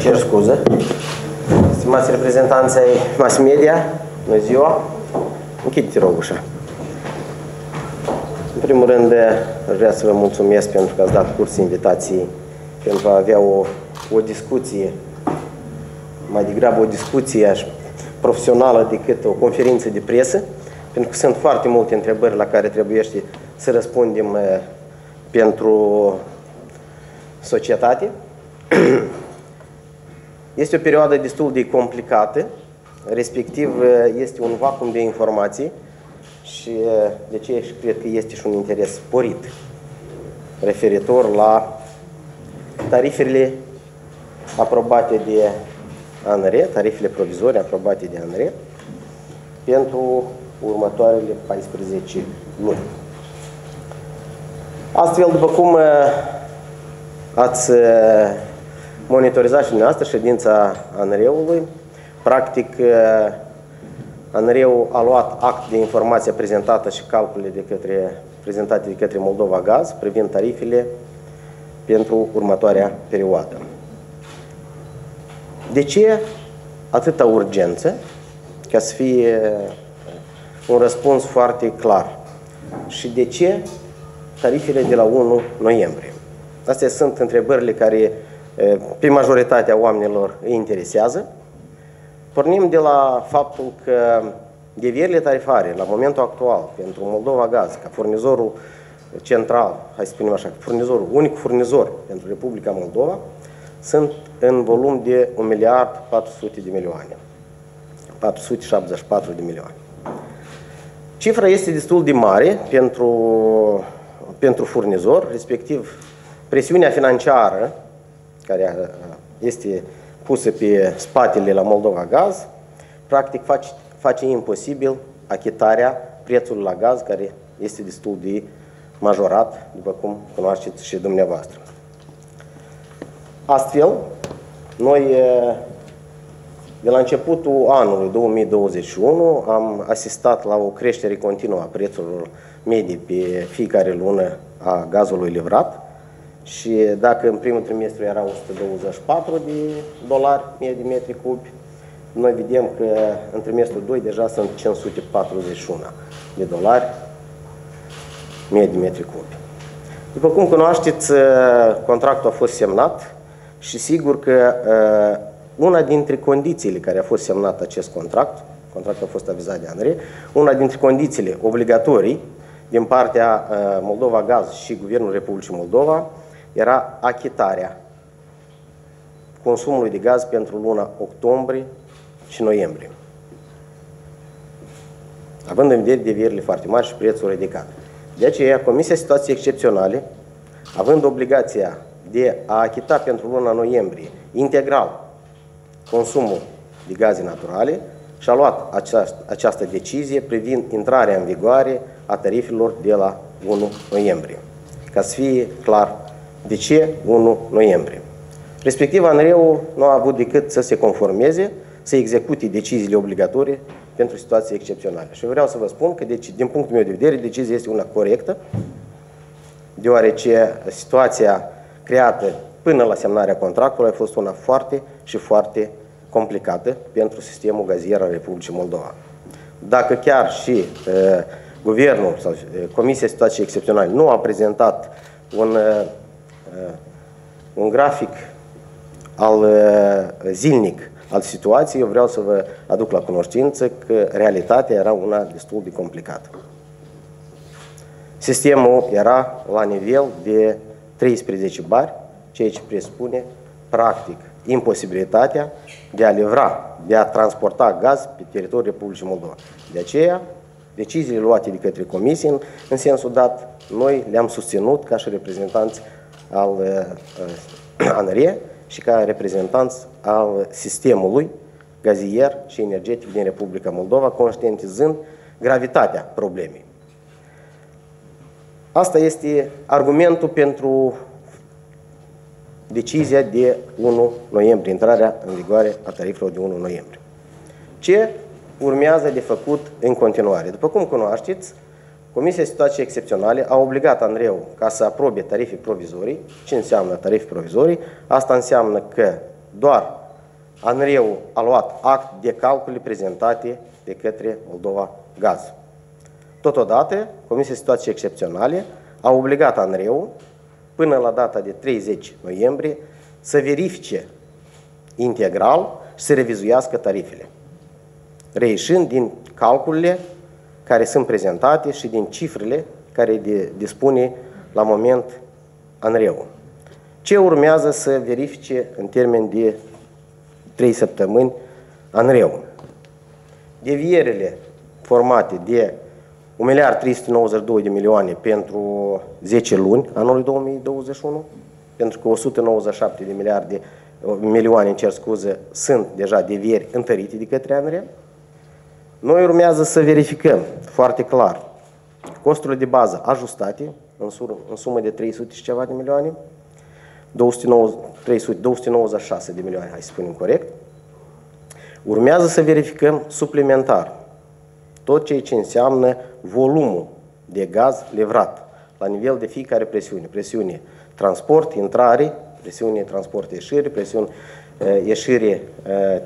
cer scuze. Stimați reprezentanți ai mass media, bună ziua. Închide, te rog, ușa. În primul rând, aș vrea să vă mulțumesc pentru că ați dat curs invitației pentru a avea o, o discuție, mai degrabă o discuție aș, profesională decât o conferință de presă, pentru că sunt foarte multe întrebări la care trebuie să răspundem eh, pentru societate. Este o perioadă destul de complicată, respectiv este un vacuum de informații și de ce cred că este și un interes sporit referitor la tarifele aprobate de ANRE, tarifele provizorii aprobate de ANRE pentru următoarele 14 luni. Astfel, după cum ați monitorizat și dumneavoastră ședința ANRE-ului. Practic, ANRE-ul a luat act de informație prezentată și calculele de către, prezentate de către Moldova Gaz privind tarifele pentru următoarea perioadă. De ce atâta urgență? Ca să fie un răspuns foarte clar. Și de ce tarifele de la 1 noiembrie? Astea sunt întrebările care pe majoritatea oamenilor îi interesează. Pornim de la faptul că devierile tarifare la momentul actual pentru Moldova Gaz, ca furnizorul central, hai să spunem așa, furnizorul, unic furnizor pentru Republica Moldova, sunt în volum de 1 miliard 400 de milioane. 474 de milioane. Cifra este destul de mare pentru, pentru furnizor, respectiv presiunea financiară care uh, este pusă pe spatele la Moldova Gaz, practic face, face imposibil achitarea prețului la gaz, care este destul de majorat, după cum cunoașteți și dumneavoastră. Astfel, noi uh, de la începutul anului 2021 am asistat la o creștere continuă a prețurilor medii pe fiecare lună a gazului livrat, și dacă în primul trimestru era 124 de dolari mie de metri cubi, noi vedem că în trimestrul 2 deja sunt 541 de dolari mie de metri cubi. După cum cunoașteți, contractul a fost semnat și sigur că una dintre condițiile care a fost semnat acest contract, contractul a fost avizat de ANRE, una dintre condițiile obligatorii din partea Moldova Gaz și Guvernul Republicii Moldova era achitarea consumului de gaz pentru luna octombrie și noiembrie. Având în vedere devierile foarte mari și prețul ridicat. De aceea, Comisia Situații Excepționale, având obligația de a achita pentru luna noiembrie integral consumul de gaze naturale, și-a luat această, această decizie privind intrarea în vigoare a tarifelor de la 1 noiembrie. Ca să fie clar de ce 1 noiembrie? Respectiv, ANRE-ul nu a avut decât să se conformeze, să execute deciziile obligatorii pentru situații excepționale. Și vreau să vă spun că, deci, din punctul meu de vedere, decizia este una corectă, deoarece situația creată până la semnarea contractului a fost una foarte și foarte complicată pentru sistemul gazier al Republicii Moldova. Dacă chiar și uh, guvernul sau uh, Comisia Situației Excepționale nu a prezentat un uh, Uh, un grafic al uh, zilnic al situației, eu vreau să vă aduc la cunoștință că realitatea era una destul de complicată. Sistemul era la nivel de 13 bari, ceea ce presupune, practic, imposibilitatea de a livra, de a transporta gaz pe teritoriul Republicii Moldova. De aceea, deciziile luate de către Comisie, în, în sensul dat, noi le-am susținut ca și reprezentanți al uh, ANRE și ca reprezentanți al sistemului gazier și energetic din Republica Moldova, conștientizând gravitatea problemei. Asta este argumentul pentru decizia de 1 noiembrie, intrarea în vigoare a tarifelor de 1 noiembrie. Ce urmează de făcut în continuare? După cum cunoașteți, Comisia Situații Excepționale a obligat ANREU ca să aprobe tarife provizorii. Ce înseamnă tarife provizorii? Asta înseamnă că doar ANREU a luat act de calcule prezentate de către Moldova Gaz. Totodată, Comisia Situații Excepționale a obligat ANREU până la data de 30 noiembrie să verifice integral și să revizuiască tarifele, reieșind din calculele care sunt prezentate și din cifrele care de, dispune la moment ANREU. Ce urmează să verifice în termen de 3 săptămâni ANREU? Devierile formate de 1 miliard 392 de milioane pentru 10 luni anului 2021, pentru că 197 de miliarde milioane, în cer scuze, sunt deja devieri întărite de către ANRE. Noi urmează să verificăm foarte clar costurile de bază ajustate în, sur, în sumă de 300 și ceva de milioane, 209, 300, 296 de milioane, hai să spunem corect. Urmează să verificăm suplimentar tot ceea ce înseamnă volumul de gaz livrat la nivel de fiecare presiune. Presiune transport, intrare, presiune transport, ieșire, presiune, eh, ieșire,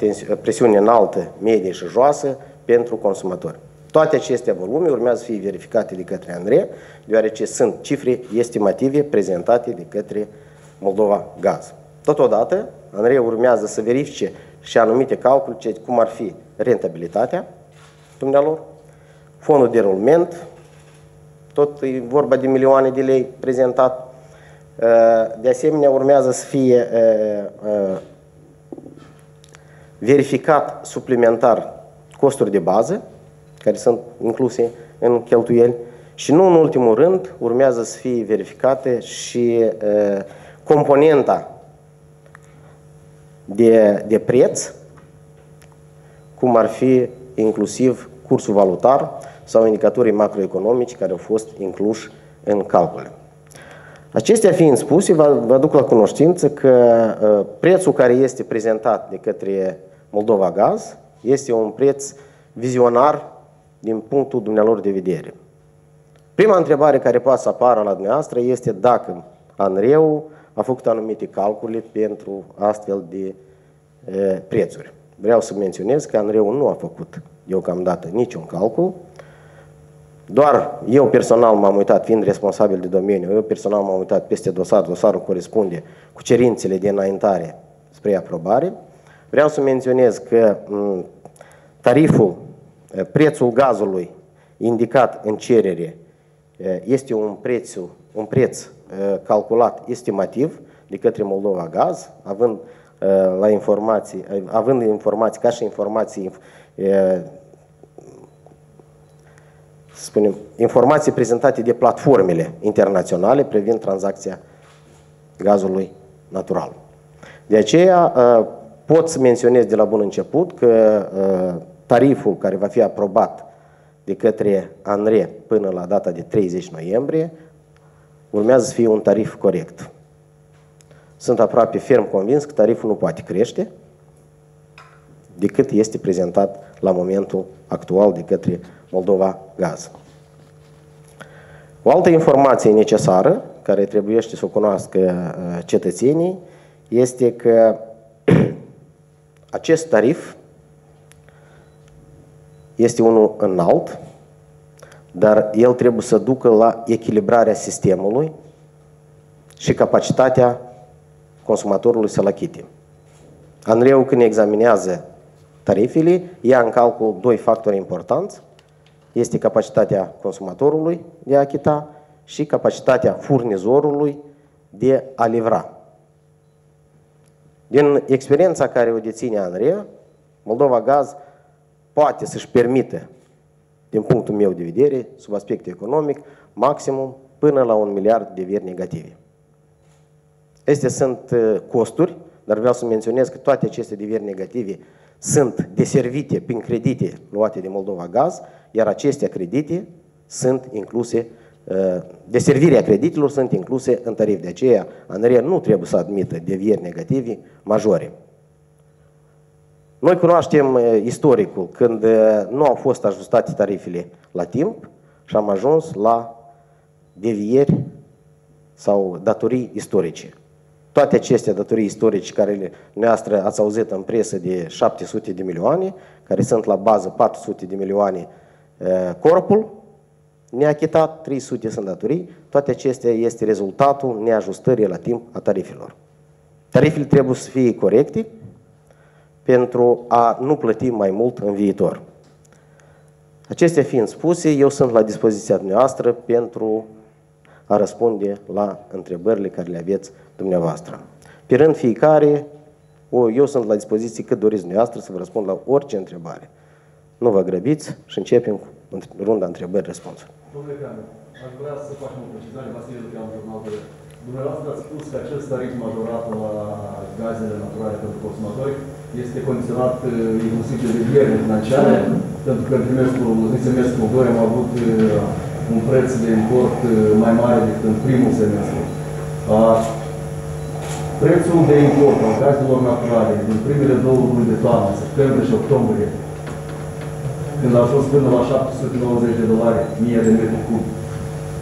eh, presiune înaltă, medie și joasă pentru consumatori. Toate aceste volume urmează să fie verificate de către ANRE, deoarece sunt cifre estimative prezentate de către Moldova Gaz. Totodată, ANRE urmează să verifice și anumite calcule, cum ar fi rentabilitatea dumnealor, fondul de rulment, tot e vorba de milioane de lei prezentat. Uh, de asemenea, urmează să fie uh, uh, verificat suplimentar costuri de bază, care sunt incluse în cheltuieli, și nu în ultimul rând, urmează să fie verificate și componenta de, de preț, cum ar fi inclusiv cursul valutar, sau indicatorii macroeconomici care au fost incluși în calcule. Acestea fiind spuse, vă, vă duc la cunoștință că uh, prețul care este prezentat de către Moldova Gaz este un preț vizionar din punctul dumnealor de vedere. Prima întrebare care poate să apară la dumneavoastră este dacă ANREU a făcut anumite calcule pentru astfel de e, prețuri. Vreau să menționez că ANREU nu a făcut deocamdată niciun calcul, doar eu personal m-am uitat, fiind responsabil de domeniu, eu personal m-am uitat peste dosar, dosarul corespunde cu cerințele de înaintare spre aprobare. Vreau să menționez că tariful, prețul gazului indicat în cerere este un preț, un preț calculat estimativ de către Moldova Gaz, având la informații, având informații ca și informații să spunem, informații prezentate de platformele internaționale privind tranzacția gazului natural. De aceea uh, pot să menționez de la bun început că uh, tariful care va fi aprobat de către ANRE până la data de 30 noiembrie urmează să fie un tarif corect. Sunt aproape ferm convins că tariful nu poate crește decât este prezentat la momentul actual de către Moldova Gaz. O altă informație necesară, care trebuie să o cunoască uh, cetățenii, este că acest tarif este unul înalt, dar el trebuie să ducă la echilibrarea sistemului și capacitatea consumatorului să-l achite. Andreu, când examinează tarifele, ia în calcul doi factori importanți – este capacitatea consumatorului de a achita și capacitatea furnizorului de a livra. Din experiența care o deține Andreea, Moldova Gaz poate să-și permită, din punctul meu de vedere, sub aspect economic, maximum până la un miliard de vieri negative. Acestea sunt uh, costuri, dar vreau să menționez că toate aceste devieri negative sunt deservite prin credite luate de Moldova Gaz iar aceste credite sunt incluse, uh, deservirea creditelor sunt incluse în tarif. De aceea, ANRE nu trebuie să admită devieri negative majore. Noi cunoaștem uh, istoricul când uh, nu au fost ajustate tarifele la timp și am ajuns la devieri sau datorii istorice. toate aceste datorii istorice care noastră ați auzit în presă de 700 de milioane, care sunt la bază 400 de milioane corpul, neachitat, 300 sunt datorii, toate acestea este rezultatul neajustării la timp a tarifelor. Tarifele trebuie să fie corecte pentru a nu plăti mai mult în viitor. Acestea fiind spuse, eu sunt la dispoziția dumneavoastră pentru a răspunde la întrebările care le aveți dumneavoastră. Pe rând fiecare, eu sunt la dispoziție cât doriți dumneavoastră să vă răspund la orice întrebare. Nu vă grăbiți și începem cu runda întrebări-răspunsuri. Domnule Canu, aș vrea să facem o precizare, Vasile Lucian, jurnalul Dumneavoastră ați spus că acest tarif majorat la gazele naturale pentru consumatori este condiționat uh, inclusiv de deviere financiare, pentru că în trimestrul, în semestrul 2 am avut uh, un preț de import uh, mai mare decât în primul semestru. Prețul de import al gazelor naturale din primele două luni de toamnă, septembrie și octombrie, când a ajuns până la 790 de dolari mie de metru cub,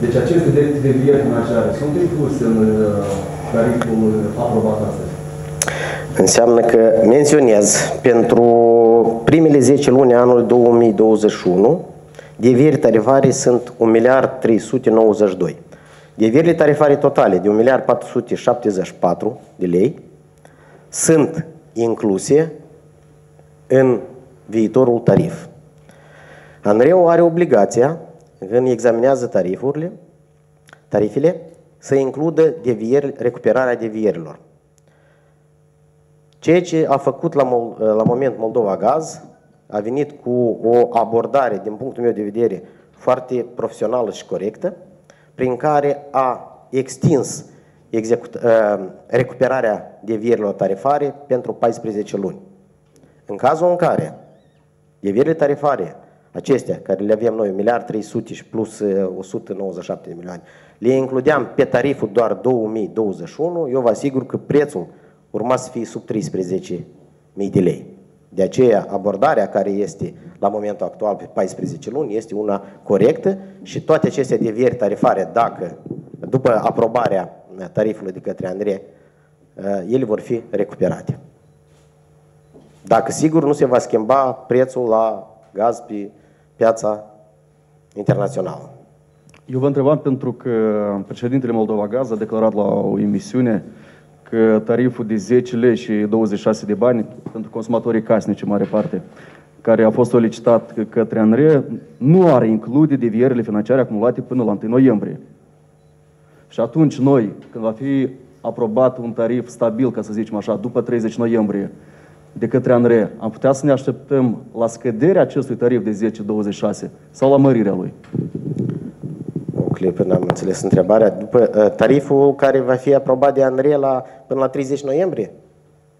deci aceste devieri financiare sunt incluse în tariful aprobat astăzi. Înseamnă că menționez pentru primele 10 luni anului 2021, devieri tarifare sunt 1 miliard 392. Devierile tarifare totale de 1 miliard 474 de lei sunt incluse în viitorul tarif. ANREU are obligația, când examinează tarifurile, tarifele, să includă devieri, recuperarea devierilor. Ceea ce a făcut la, la moment Moldova Gaz a venit cu o abordare, din punctul meu de vedere, foarte profesională și corectă, prin care a extins execut, uh, recuperarea devierilor tarifare pentru 14 luni. În cazul în care devierile tarifare, acestea care le avem noi, 1 miliard 300 și plus 197 de milioane, le includeam pe tariful doar 2021, eu vă asigur că prețul urma să fie sub 13.000 de lei. De aceea, abordarea care este la momentul actual pe 14 luni este una corectă și toate aceste devieri tarifare, dacă după aprobarea tarifului de către Andrei, uh, ele vor fi recuperate. Dacă sigur nu se va schimba prețul la gaz pe piața internațională. Eu vă întrebam pentru că președintele Moldova Gaz a declarat la o emisiune că tariful de 10 lei și 26 de bani pentru consumatorii casnici, în mare parte, care a fost solicitat către ANRE, nu are include devierile financiare acumulate până la 1 noiembrie. Și atunci noi, când va fi aprobat un tarif stabil, ca să zicem așa, după 30 noiembrie, de către ANRE, am putea să ne așteptăm la scăderea acestui tarif de 10-26 sau la mărirea lui? clip, n-am înțeles întrebarea. După uh, tariful care va fi aprobat de Andrei la, până la 30 noiembrie?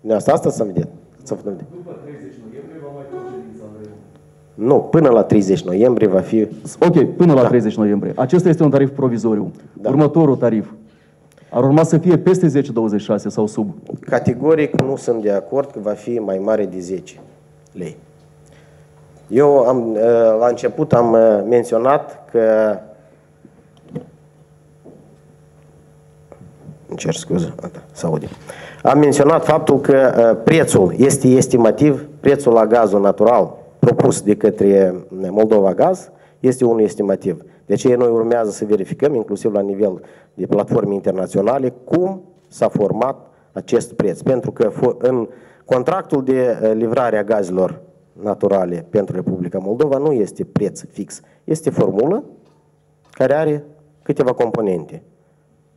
Nu, asta, asta să vedem. Să După 30 noiembrie va mai fi Nu, până la 30 noiembrie va fi... Ok, până la da. 30 noiembrie. Acesta este un tarif provizoriu. Da. Următorul tarif ar urma să fie peste 10-26 sau sub? Categoric nu sunt de acord că va fi mai mare de 10 lei. Eu am, uh, la început am uh, menționat că îmi cer scuze, să aude. Am menționat faptul că uh, prețul este estimativ, prețul la gazul natural propus de către Moldova Gaz este unul estimativ. De aceea noi urmează să verificăm, inclusiv la nivel de platforme internaționale, cum s-a format acest preț. Pentru că în contractul de uh, livrare a gazelor naturale pentru Republica Moldova nu este preț fix, este formulă care are câteva componente.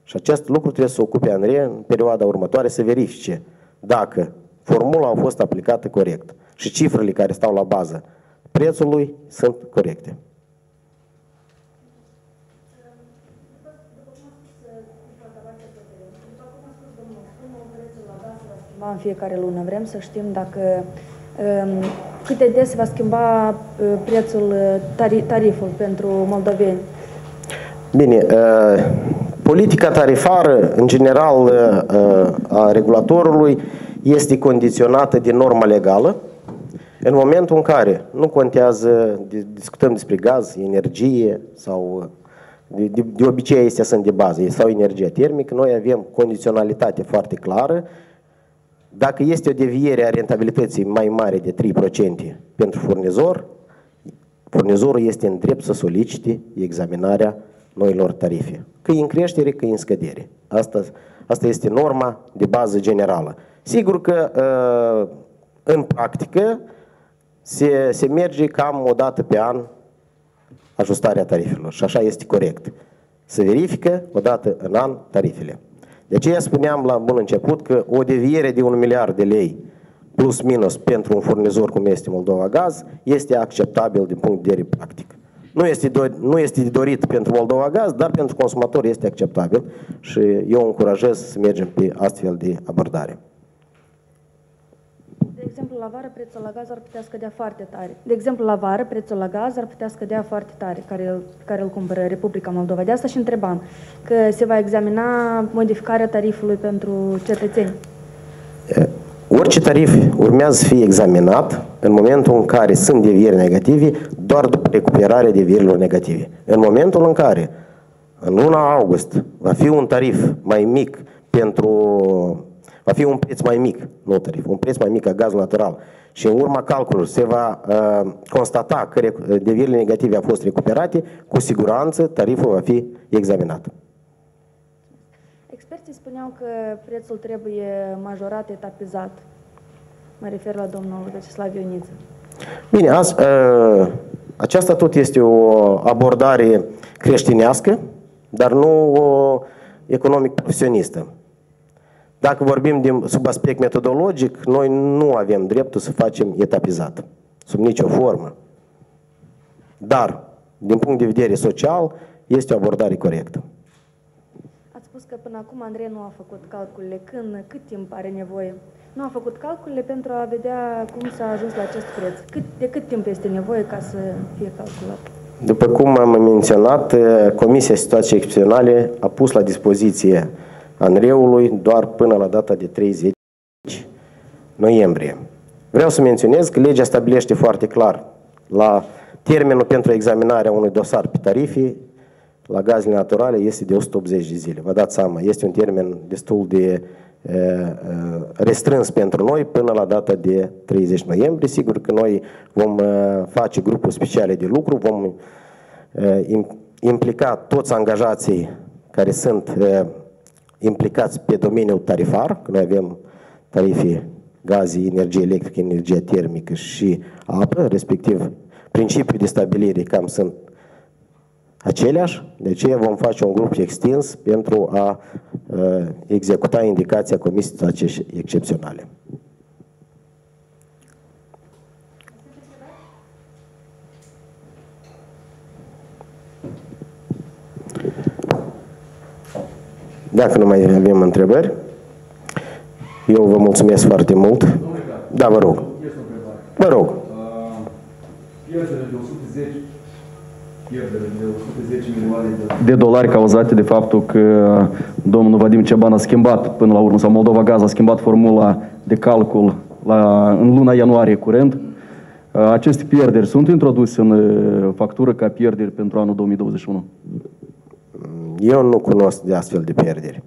Și acest lucru trebuie să ocupe Andrei în perioada următoare să verifice dacă formula a fost aplicată corect și cifrele care stau la bază prețului sunt corecte. În fiecare lună. Vrem să știm dacă um, cât de des va schimba uh, prețul uh, tariful pentru moldoveni. Bine, uh, Politica tarifară, în general, uh, uh, a regulatorului este condiționată de norma legală. În momentul în care nu contează, discutăm despre gaz, energie sau de, de, de obicei acestea sunt de bază, sau energia termică, noi avem condiționalitate foarte clară. Dacă este o deviere a rentabilității mai mare de 3% pentru furnizor, furnizorul este în drept să solicite examinarea noilor tarife. Că e în creștere, că e în scădere. Asta, asta este norma de bază generală. Sigur că uh, în practică se, se merge cam o dată pe an ajustarea tarifelor și așa este corect. Se verifică o dată în an tarifele. De aceea spuneam la bun început că o deviere de un miliard de lei plus minus pentru un furnizor cum este Moldova Gaz este acceptabil din punct de vedere practic. Nu este, do- nu este dorit pentru Moldova Gaz, dar pentru consumator este acceptabil și eu încurajez să mergem pe astfel de abordare. De exemplu, la vară prețul la gaz ar putea scădea foarte tare. De exemplu, la vară prețul la gaz ar putea scădea foarte tare, care, îl- care îl cumpără Republica Moldova. De asta și întrebam că se va examina modificarea tarifului pentru cetățeni. Orice tarif urmează să fie examinat în momentul în care sunt devieri negative, doar după recuperarea devierilor negative. În momentul în care, în luna august, va fi un tarif mai mic pentru... va fi un preț mai mic, nu tarif, un preț mai mic a gazului natural și în urma calculului se va uh, constata că rec- devierile negative au fost recuperate, cu siguranță tariful va fi examinat. Experții spuneau că prețul trebuie majorat, etapizat. Mă refer la domnul Vecislav Ioniță. Bine, azi, ă, aceasta tot este o abordare creștinească, dar nu o economic profesionistă. Dacă vorbim din, sub aspect metodologic, noi nu avem dreptul să facem etapizat, sub nicio formă. Dar, din punct de vedere social, este o abordare corectă. Ați spus că până acum Andrei nu a făcut calculele. Când, cât timp are nevoie? Nu a făcut calculele pentru a vedea cum s-a ajuns la acest preț. Cât, de cât timp este nevoie ca să fie calculat? După cum am menționat, eh, Comisia Situației Excepționale a pus la dispoziție Andreului doar până la data de 30 noiembrie. Vreau să menționez că legea stabilește foarte clar la termenul pentru examinarea unui dosar pe tarife la gazele naturale este de 180 de zile. Vă dați seama, este un termen destul de uh, uh, restrâns pentru noi până la data de 30 noiembrie. Sigur că noi vom uh, face grupuri speciale de lucru, vom uh, im- implica toți angajații care sunt uh, implicați pe domeniul tarifar, că noi avem tarife gaze, energie electrică, energie termică și apă, respectiv principiul de stabilire cam sunt aceleași, de aceea vom face un grup extins pentru a uh, executa indicația Comisiei Situații Excepționale. Dacă nu mai avem întrebări, eu vă mulțumesc foarte mult. Da, vă rog. Vă rog. Pierderile de 110 pierderile de 110 milioane de... de dolari cauzate de faptul că domnul Vadim Ceban a schimbat până la urmă, sau Moldova Gaz a schimbat formula de calcul la, în luna ianuarie curent. Aceste pierderi sunt introduse în uh, factură ca pierderi pentru anul 2021? Eu nu cunosc de astfel de pierderi.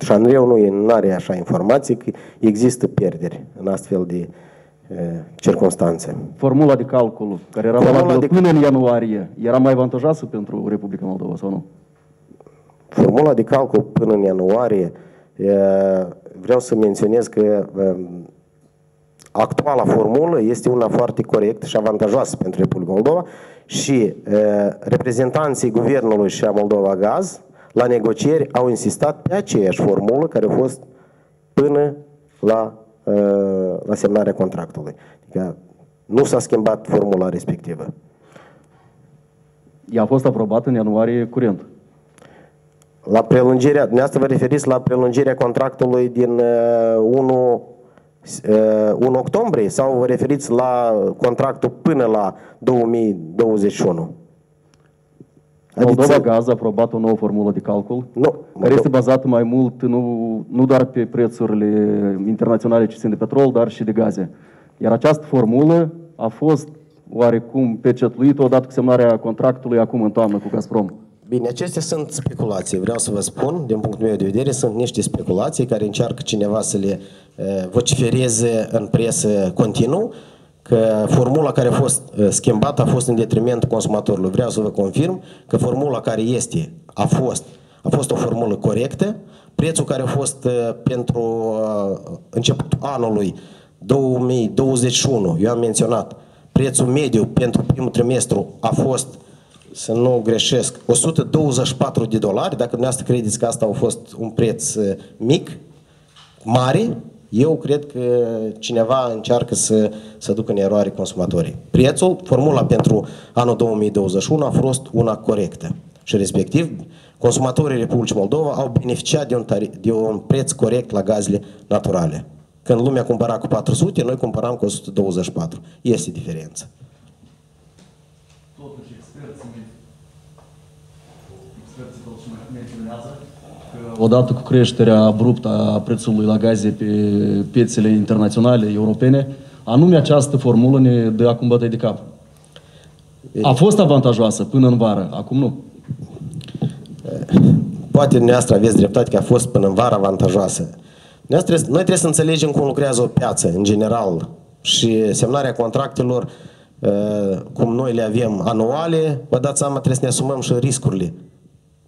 Și Andreu nu are așa informații că există pierderi în astfel de uh, circunstanțe. Formula de calcul, care era Formula valabilă de- până în ianuarie, era mai avantajoasă pentru Republica Moldova sau nu? Formula de calcul până în ianuarie, uh, vreau să menționez că uh, actuala formulă este una foarte corectă și avantajoasă pentru Republica Moldova și uh, reprezentanții guvernului și a Moldova Gaz la negocieri au insistat pe aceeași formulă care a fost până la, uh, la semnarea contractului. Adică nu s-a schimbat formula respectivă. Ea a fost aprobată în ianuarie curent. La prelungirea, dumneavoastră vă referiți la prelungirea contractului din uh, 1, uh, 1 octombrie sau vă referiți la contractul până la 2021? Moldova Gaz a aprobat o nouă formulă de calcul, Nu, care este bazată mai mult nu, nu doar pe prețurile internaționale ce țin de petrol, dar și de gaze. Iar această formulă a fost oarecum pecetluit odată cu semnarea contractului acum în toamnă cu Gazprom? Bine, acestea sunt speculații. Vreau să vă spun, din punctul meu de vedere, sunt niște speculații care încearcă cineva să le uh, vocifereze în presă continuu, că formula care a fost uh, schimbată a fost în detrimentul consumatorului. Vreau să vă confirm că formula care este, a fost, a fost o formulă corectă. Prețul care a fost uh, pentru uh, începutul anului 2021, eu am menționat, prețul mediu pentru primul trimestru a fost să nu greșesc, 124 de dolari, dacă dumneavoastră credeți că asta a fost un preț uh, mic, mare, eu cred că cineva încearcă să, să ducă în eroare consumatorii. Prețul, formula pentru anul 2021 a fost una corectă și respectiv consumatorii Republicii Moldova au beneficiat de un, tari, de un preț corect la gazele naturale. Când lumea cumpăra cu 400, noi cumpăram cu 124. Este diferență. Totuși, experții, experții totuși menționează că odată cu creșterea abruptă a prețului la gaze pe piețele internaționale, europene, anume această formulă ne dă acum bătăi de cap. A fost avantajoasă până în vară, acum nu. Poate dumneavoastră aveți dreptate că a fost până în vară avantajoasă. Noi trebuie, noi trebuie să înțelegem cum lucrează o piață, în general, și semnarea contractelor, uh, cum noi le avem anuale, vă dați seama, trebuie să ne asumăm și riscurile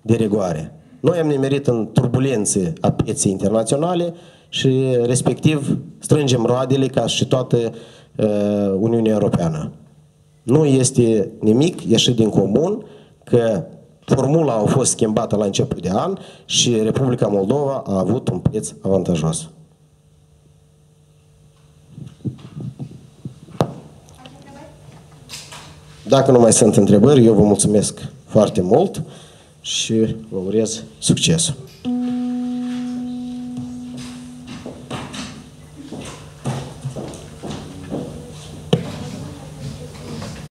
de rigoare. Noi am nimerit în turbulențe a pieței internaționale și respectiv strângem roadele ca și toată uh, Uniunea Europeană. Nu este nimic ieșit din comun că formula a fost schimbată la început de an și Republica Moldova a avut un preț avantajos. Dacă nu mai sunt întrebări, eu vă mulțumesc foarte mult vă urez succes!